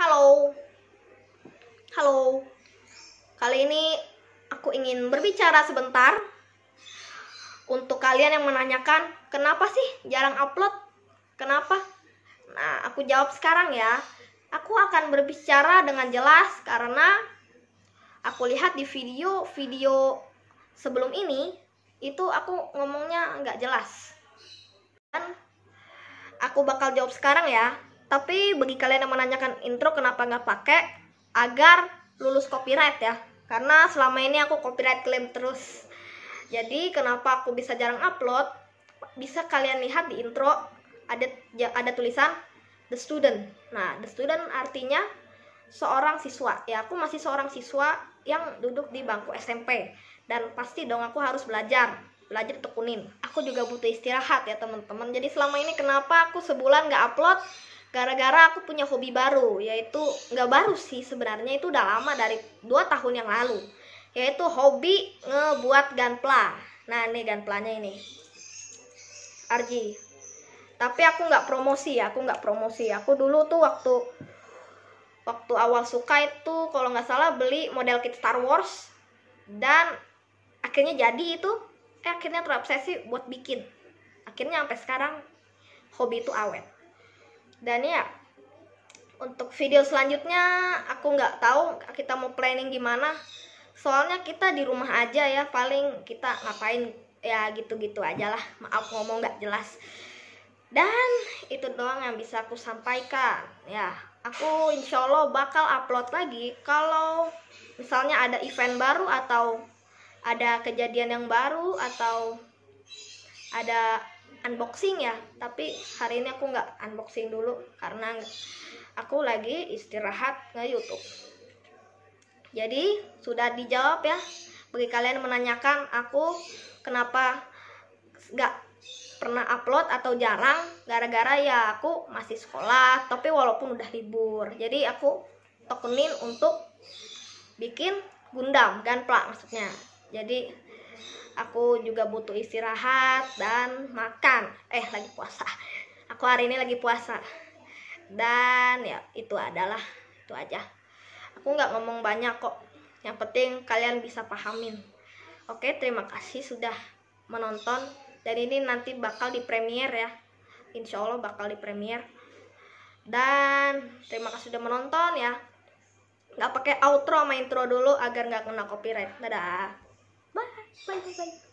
Halo. Halo. Kali ini aku ingin berbicara sebentar untuk kalian yang menanyakan kenapa sih jarang upload? Kenapa? Nah, aku jawab sekarang ya. Aku akan berbicara dengan jelas karena aku lihat di video-video sebelum ini itu aku ngomongnya nggak jelas. Dan aku bakal jawab sekarang ya. Tapi bagi kalian yang menanyakan intro kenapa nggak pakai agar lulus copyright ya. Karena selama ini aku copyright claim terus. Jadi kenapa aku bisa jarang upload? Bisa kalian lihat di intro ada ada tulisan the student. Nah, the student artinya seorang siswa. Ya, aku masih seorang siswa yang duduk di bangku SMP dan pasti dong aku harus belajar belajar tekunin aku juga butuh istirahat ya teman-teman jadi selama ini kenapa aku sebulan nggak upload gara-gara aku punya hobi baru yaitu nggak baru sih sebenarnya itu udah lama dari dua tahun yang lalu. Yaitu hobi ngebuat gunpla nah ini gunplanya ini. RG tapi aku nggak promosi ya aku nggak promosi. Aku dulu tuh waktu waktu awal suka itu kalau nggak salah beli model kit Star Wars. Dan akhirnya jadi itu eh akhirnya terobsesi buat bikin. Akhirnya sampai sekarang hobi itu awet dan ya untuk video selanjutnya aku nggak tahu kita mau planning gimana. Soalnya kita di rumah aja ya paling kita ngapain ya gitu-gitu aja lah. Maaf ngomong nggak jelas. Dan itu doang yang bisa aku sampaikan. Ya aku insya Allah bakal upload lagi kalau misalnya ada event baru atau ada kejadian yang baru atau ada unboxing ya tapi hari ini aku nggak unboxing dulu karena aku lagi istirahat nge YouTube jadi sudah dijawab ya. Bagi kalian menanyakan aku kenapa nggak pernah upload atau jarang gara-gara ya aku masih sekolah tapi walaupun udah libur. Jadi aku tokenin untuk bikin Gundam Gunpla maksudnya. Jadi aku juga butuh istirahat dan makan. Eh lagi puasa. Aku hari ini lagi puasa. Dan ya itu adalah itu aja. Aku nggak ngomong banyak kok. Yang penting kalian bisa pahamin. Oke terima kasih sudah menonton. Dan ini nanti bakal di premiere ya. Insya Allah bakal di premiere dan terima kasih sudah menonton ya. Nggak pakai outro sama intro dulu agar nggak kena copyright. Dadah bye bye, bye.